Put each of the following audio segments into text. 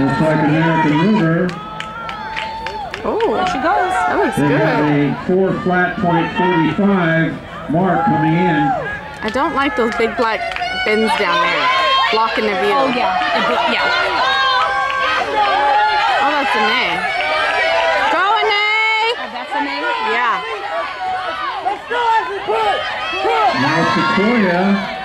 Looks like American River. Oh, there she goes. That looks They good. have a four flat point forty-five mark coming in. I don't like those big black bins down there, blocking the view. Oh yeah, yeah. Oh, that's a nay. Go, Ane'! Oh, that's a name. Yeah. Now Sequoia.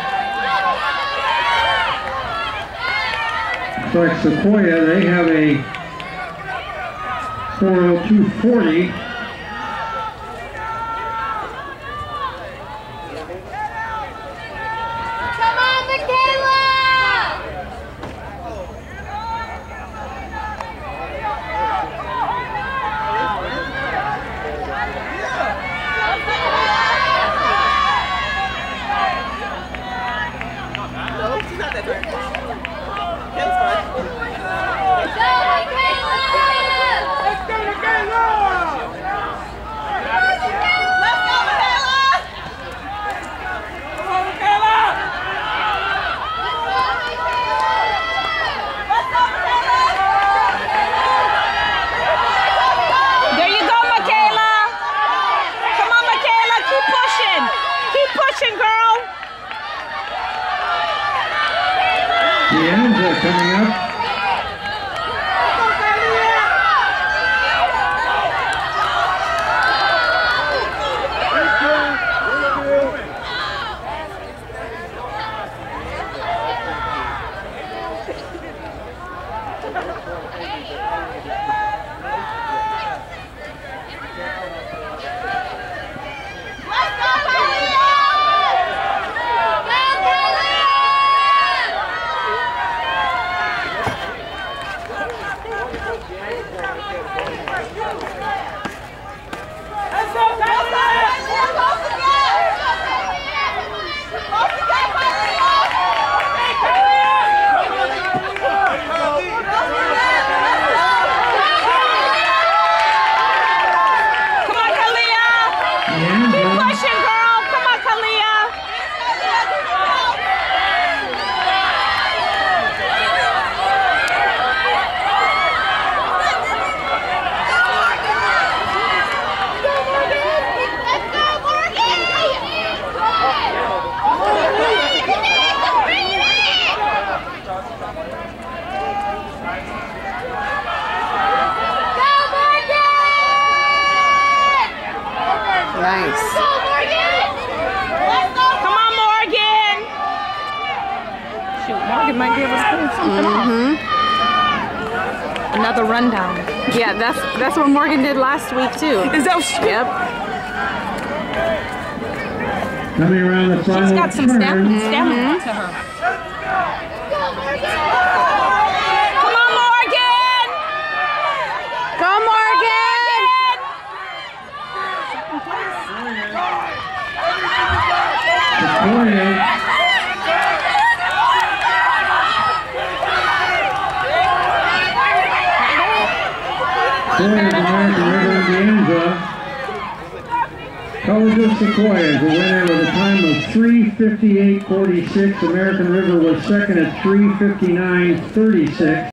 like Sequoia, they have a 40240 Pienza coming up. Let's go, Kalia! Go, Kalia! Let's go, Kalia! Close again! Close again, Come on, Kalia. Keep Pienza. pushing, girl. Come on, Kalia. Let's go, Morgan! Go, Morgan! Nice. Go, Morgan! Let's go, Come on, Morgan. Shoot, Morgan might be able to pull something Mm-hmm. off. Another rundown. Yeah, that's that's what Morgan did last week too. Is that? Yep. Coming around the final She's got some turn. stamina, stamina to her. Come on, Morgan. Go, Morgan! Sequoia. Sequoia, American River, Indiana. Colors of Sequoia is the winner with a time of 358.46. American River was second at 359.36.